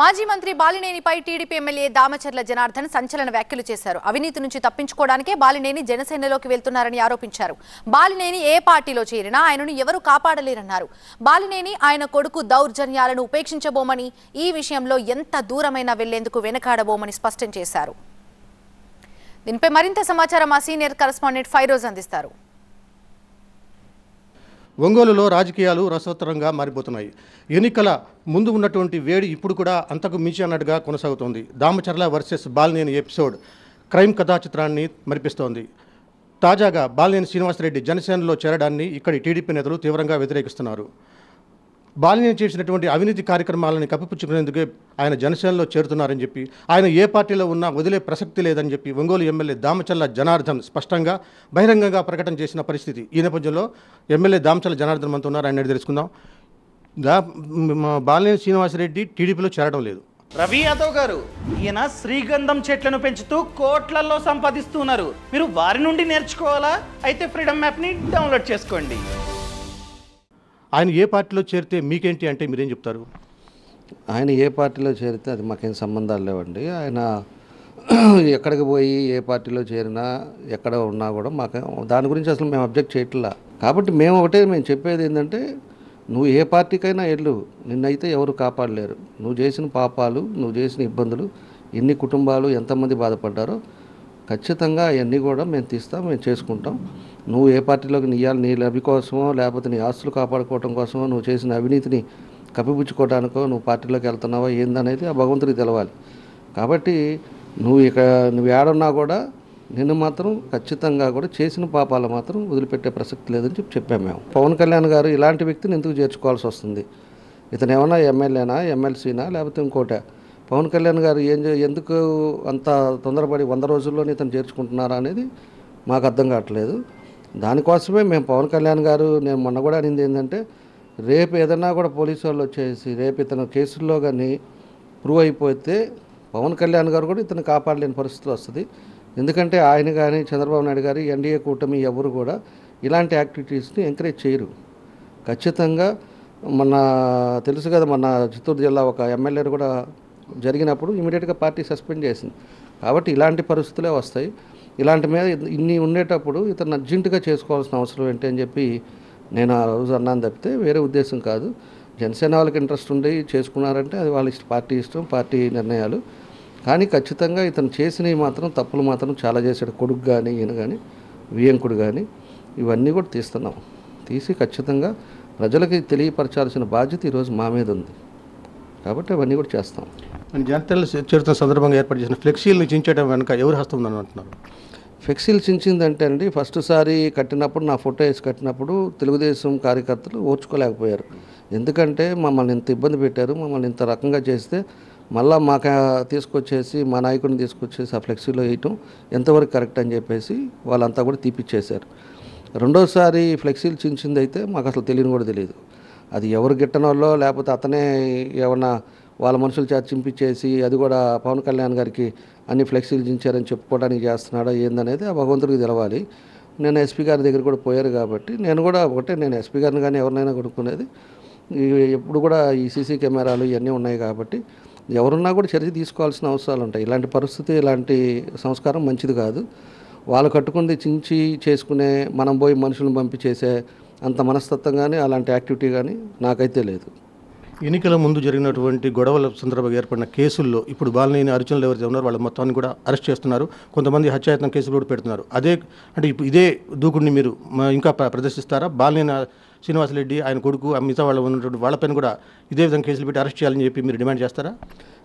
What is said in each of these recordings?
మాజీ మంత్రి బాలినేనిపై టీడీపీ ఎమ్మెల్యే దామచర్ల జనార్దన్ సంచలన వ్యాఖ్యలు చేశారు. అవినీతి నుంచి తప్పించుకోవడానికే బాలినేని జనసేనలోకి వెళ్తున్నారని ఆరోపించారు. బాలినేని ఏ పార్టీలో చేరినా ఆయనను ఎవరూ కాపాడలేరన్నారు. బాలినేని ఆయన కొడుకు దౌర్జన్యాలను ఉపేక్షించబోమని ఈ విషయంలో ఎంత దూరమైనా వెళ్ళేందుకు వెనకాడబోమని స్పష్టం చేశారు. దీనిపై మరింత సమాచారం మా సీనియర్ కరస్పాండెంట్ ఫైరోజ్ అందిస్తారు. ఒంగోలులో రాజకీయాలు రసవత్తరంగా మారిపోతున్నాయి. ఎన్నికల ముందు ఉన్నటువంటి వేడి ఇప్పుడు కూడా అంతకు మించి అన్నట్టుగా కొనసాగుతోంది. Damacharla versus Balineni episode crime కథా చిత్రాన్ని మరిపిస్తోంది. తాజాగా బాలినేని శ్రీనివాసరెడ్డి జనసేనలో చేరడాన్ని ఇక్కడి టీడీపీ నేతలు తీవ్రంగా వ్యతిరేకిస్తున్నారు. బాలినేని చేసినటువంటి అవినీతి కార్యక్రమాలను కప్పిపుచ్చుకునేందుకే ఆయన జనసేనలో చేరుతున్నారని చెప్పి ఆయన ఏ పార్టీలో ఉన్నా వదిలే ప్రసక్తి లేదని చెప్పి ఒంగోలు ఎమ్మెల్యే దామచల్ల జనార్దన్ స్పష్టంగా బహిరంగంగా ప్రకటన చేసిన పరిస్థితి. ఈ నేపథ్యంలో ఎమ్మెల్యే దామచల్ల జనార్దన్ మనతో ఉన్నారు. ఆయన తెలుసుకుందాం. దా బాలినేని శ్రీనివాసరెడ్డి టీడీపీలో చేరడం లేదు. రవి యాదవ్ గారు ఈయన శ్రీగంధం చెట్లను పెంచుతూ కోట్లల్లో సంపాదిస్తున్నారు మీరు వారి నుండి నేర్చుకోవాలా? అయితే ఫ్రీడమ్ మ్యాప్ని డౌన్లోడ్ చేసుకోండి. ఆయన ఏ పార్టీలో చేరితే మీకేంటి అంటే మీరేం చెప్తారు? ఆయన ఏ పార్టీలో చేరితే అది మాకేం సంబంధాలు లేవండి. ఆయన ఎక్కడికి పోయి ఏ పార్టీలో చేరినా ఎక్కడ ఉన్నా కూడా మాకు దాని గురించి అసలు మేము అబ్జెక్ట్ చేయట్లా. కాబట్టి మేము ఒకటే మేము చెప్పేది ఏంటంటే నువ్వు ఏ పార్టీకైనా వెళ్ళు నిన్నైతే ఎవరు కాపాడలేరు. నువ్వు చేసిన పాపాలు నువ్వు చేసిన ఇబ్బందులు ఎన్ని కుటుంబాలు ఎంతమంది బాధపడ్డారో ఖచ్చితంగా అవన్నీ కూడా మేము తీస్తాం మేము చేసుకుంటాం. నువ్వు ఏ పార్టీలోకి నీయాలి నీ లభి కోసమో లేకపోతే నీ ఆస్తులు కాపాడుకోవడం కోసమో నువ్వు చేసిన అవినీతిని కప్పిపుచ్చుకోవడానికో నువ్వు పార్టీలోకి వెళ్తున్నావో ఏందనేది ఆ భగవంతుడికి తెలవాలి. కాబట్టి నువ్వు ఇక నువ్వు ఏడున్నా కూడా నిన్ను మాత్రం ఖచ్చితంగా కూడా చేసిన పాపాలు మాత్రం వదిలిపెట్టే ప్రసక్తి లేదని చెప్పి చెప్పాము మేము. పవన్ కళ్యాణ్ గారు ఇలాంటి వ్యక్తిని ఎందుకు చేర్చుకోవాల్సి వస్తుంది? ఇతను ఏమన్నా ఎమ్మెల్యేనా ఎమ్మెల్సీనా లేకపోతే ఇంకోటే? పవన్ కళ్యాణ్ గారు ఏం ఎందుకు అంత తొందరపడి వంద రోజుల్లోనే ఇతను చేర్చుకుంటున్నారా అనేది మాకు అర్థం కావట్లేదు. దానికోసమే మేము పవన్ కళ్యాణ్ గారు నేను మొన్న కూడా అనింది ఏంటంటే రేపు ఏదన్నా కూడా పోలీసు వాళ్ళు వచ్చేసి రేపు ఇతను కేసుల్లో కానీ ప్రూవ్ అయిపోతే పవన్ కళ్యాణ్ గారు కూడా ఇతను కాపాడలేని పరిస్థితి వస్తుంది. ఎందుకంటే ఆయన కానీ చంద్రబాబు నాయుడు గారు ఎన్డీఏ కూటమి ఎవరు కూడా ఇలాంటి యాక్టివిటీస్ని ఎంకరేజ్ చేయరు. ఖచ్చితంగా మన తెలుసు కదా మన చిత్తూరు జిల్లా ఒక ఎమ్మెల్యేని కూడా జరిగినప్పుడు ఇమీడియట్గా పార్టీ సస్పెండ్ చేసింది. కాబట్టి ఇలాంటి పరిస్థితులే వస్తాయి. ఇలాంటి మీద ఇన్ని ఉండేటప్పుడు ఇతను అర్జెంటుగా చేసుకోవాల్సిన అవసరం ఏంటి అని చెప్పి నేను ఆ రోజు అన్నాను తప్పితే వేరే ఉద్దేశం కాదు. జనసేన వాళ్ళకి ఇంట్రెస్ట్ ఉండి చేసుకున్నారంటే అది వాళ్ళ ఇష్టం పార్టీ ఇష్టం పార్టీ నిర్ణయాలు. కానీ ఖచ్చితంగా ఇతను చేసినవి మాత్రం తప్పులు మాత్రం చాలా చేశాడు. కొడుకు కానీ ఈయన కానీ వియంకుడు కానీ ఇవన్నీ కూడా తీస్తున్నాం. తీసి ఖచ్చితంగా ప్రజలకి తెలియపరచాల్సిన బాధ్యత ఈరోజు మా మీద ఉంది. కాబట్టి అవన్నీ కూడా చేస్తాం. జనతలు జనసేనలో చేరుతున్న సందర్భంగా ఏర్పాటు చేసిన ఫ్లెక్సీలు చించడం వెనుక ఎవరు హస్తం ఉందని అంటున్నారు? ఫ్లెక్సీలు చించిందంటే అండి ఫస్ట్ సారి కట్టినప్పుడు నా ఫోటో వేసి కట్టినప్పుడు తెలుగుదేశం కార్యకర్తలు ఓర్చుకోలేకపోయారు. ఎందుకంటే మమ్మల్ని ఇంత ఇబ్బంది పెట్టారు మమ్మల్ని ఇంత రకంగా చేస్తే మళ్ళా మాకు తీసుకొచ్చేసి మా నాయకుడిని తీసుకొచ్చేసి ఆ ఫ్లెక్సీలో వేయటం ఎంతవరకు కరెక్ట్ అని చెప్పేసి వాళ్ళంతా కూడా తీపిచ్చేశారు. రెండోసారి ఫ్లెక్సీలు చించింది అయితే మాకు అసలు తెలియని కూడా తెలియదు. అది ఎవరు గిట్టనోళ్ళో లేకపోతే అతనే ఏమన్నా వాళ్ళ మనుషుల చేత చింపించేసి అది కూడా పవన్ కళ్యాణ్ గారికి అన్ని ఫ్లెక్సీలు దించారని చెప్పుకోవడానికి చేస్తున్నాడో ఏందనేది ఆ భగవంతుడికి తెలవాలి. నేను ఎస్పీ గారి దగ్గర కూడా పోయారు కాబట్టి నేను కూడా ఒకటే నేను ఎస్పీ గారిని కానీ ఎవరినైనా కొనుక్కునేది. ఎప్పుడు కూడా ఈ సీసీ కెమెరాలు ఇవన్నీ ఉన్నాయి కాబట్టి ఎవరున్నా కూడా చర్య తీసుకోవాల్సిన అవసరాలు ఉంటాయి. ఇలాంటి పరిస్థితి ఇలాంటి సంస్కారం మంచిది కాదు. వాళ్ళు కట్టుకుంది చించి చేసుకునే మనం పోయి మనుషులను పంపి చేసే అంత మనస్తత్వం కానీ అలాంటి యాక్టివిటీ కానీ నాకైతే లేదు. ఎన్నికల ముందు జరిగినటువంటి గొడవల సందర్భంగా ఏర్పడిన కేసుల్లో ఇప్పుడు బాలనేని అర్చనలు ఎవరైతే ఉన్నారో వాళ్ళ మొత్తాన్ని కూడా అరెస్ట్ చేస్తున్నారు. కొంతమంది హత్యాయత్నం కేసులు కూడా పెడుతున్నారు. అదే అంటే ఇప్పుడు ఇదే దూకుడిని మీరు ఇంకా ప్ర- ప్రదర్శిస్తారా? బాలనేని శ్రీనివాసరెడ్డి ఆయన కొడుకు ఆ మిగతా వాళ్ళు ఉన్నటువంటి వాళ్ళపైన కూడా ఇదే విధంగా కేసులు పెట్టి అరెస్ట్ చేయాలని చెప్పి మీరు డిమాండ్ చేస్తారా?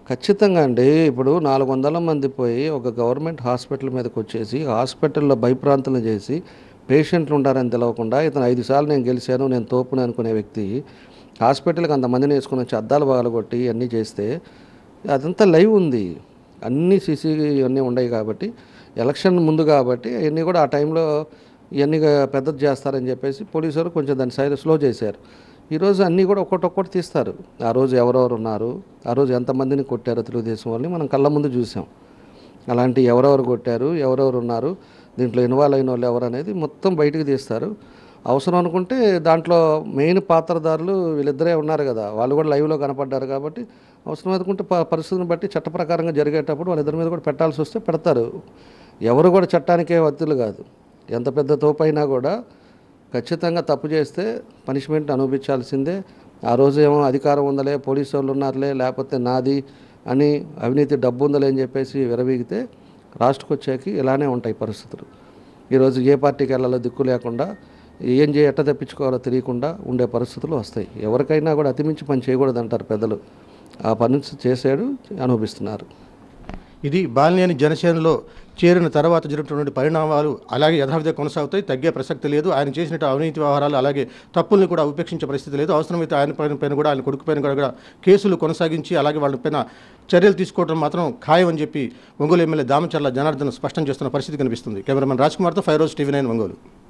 ఖచ్చితంగా అండి. ఇప్పుడు నాలుగు వందల మంది పోయి ఒక గవర్నమెంట్ హాస్పిటల్ మీదకి వచ్చేసి హాస్పిటల్లో భయప్రాంతలు చేసి పేషెంట్లు ఉండారని తెలవకుండా ఇతను ఐదు సార్లు నేను గెలిచాను నేను తోపును అనుకునే వ్యక్తి హాస్పిటల్కి అంతమందిని వేసుకుని వచ్చి అద్దాలు పగలగొట్టి అన్నీ చేస్తే అదంతా లైవ్ ఉంది. అన్ని సీసీ ఇవన్నీ ఉన్నాయి కాబట్టి ఎలక్షన్ ముందు కాబట్టి అవన్నీ కూడా ఆ టైంలో ఇవన్నీ పెద్దది చేస్తారని చెప్పేసి పోలీసులు కొంచెం దాని సైడ్ స్లో చేశారు. ఈరోజు అన్నీ కూడా ఒక్కొక్కటి తీస్తారు. ఆ రోజు ఎవరెవరు ఉన్నారు ఆ రోజు ఎంతమందిని కొట్టారో తెలుగుదేశం వాళ్ళని మనం కళ్ళ ముందు చూసాం. అలాంటి ఎవరెవరు కొట్టారు ఎవరెవరు ఉన్నారు దీంట్లో ఇన్వాల్వ్ అయిన వాళ్ళు ఎవరు అనేది మొత్తం బయటకు తీస్తారు. అవసరం అనుకుంటే దాంట్లో మెయిన్ పాత్రదారులు వీళ్ళిద్దరే ఉన్నారు కదా. వాళ్ళు కూడా లైవ్లో కనపడ్డారు కాబట్టి అవసరం అనుకుంటే ప- పరిస్థితిని బట్టి చట్ట ప్రకారంగా జరిగేటప్పుడు వాళ్ళిద్దరి మీద కూడా పెట్టాల్సి వస్తే పెడతారు. ఎవరు కూడా చట్టానికే వత్తులు కాదు. ఎంత పెద్ద తోపైనా కూడా ఖచ్చితంగా తప్పు చేస్తే పనిష్మెంట్ అనుభవించాల్సిందే. ఆ రోజు ఏమో అధికారం ఉందలే పోలీసు వాళ్ళు ఉన్నారులే లేకపోతే నాది అని అవినీతి డబ్బు ఉందలే అని చెప్పేసి విరవీగితే రాష్ట్రకు వచ్చాక ఇలానే ఉంటాయి పరిస్థితులు. ఈరోజు ఏ పార్టీకి వెళ్ళాలో దిక్కు లేకుండా ఏం చేయ ఎట్ట తెప్పించుకోవాలో తెలియకుండా ఉండే పరిస్థితులు వస్తాయి. ఎవరికైనా కూడా అతిమించి పని చేయకూడదు అంటారు పెద్దలు. ఆ పని చేశాడు అనుభవిస్తున్నారు. ఇది బాలినేని జనసేనలో చేరిన తర్వాత జరుగుతున్నటువంటి పరిణామాలు అలాగే యథావిధిగా కొనసాగుతాయి తగ్గే ప్రసక్తి లేదు. ఆయన చేసినట్టు అవినీతి వ్యవహారాలు అలాగే తప్పుల్ని కూడా ఉపేక్షించే పరిస్థితి లేదు. అవసరమైతే ఆయన పైన పైన కూడా ఆయన కొడుకు పైన కూడా కేసులు కొనసాగించి అలాగే వాళ్ళ పైన చర్యలు తీసుకోవడం మాత్రం ఖాయం అని చెప్పి ఒంగోలు ఎమ్మెల్యే దామచర్ల జనార్దన్ స్పష్టం చేస్తున్న పరిస్థితి కనిపిస్తుంది. కెమెరామెన్ రాజ్ కుమార్తో ఫైవ్ రోజు టీవీ నైన్ ఒంగోలు.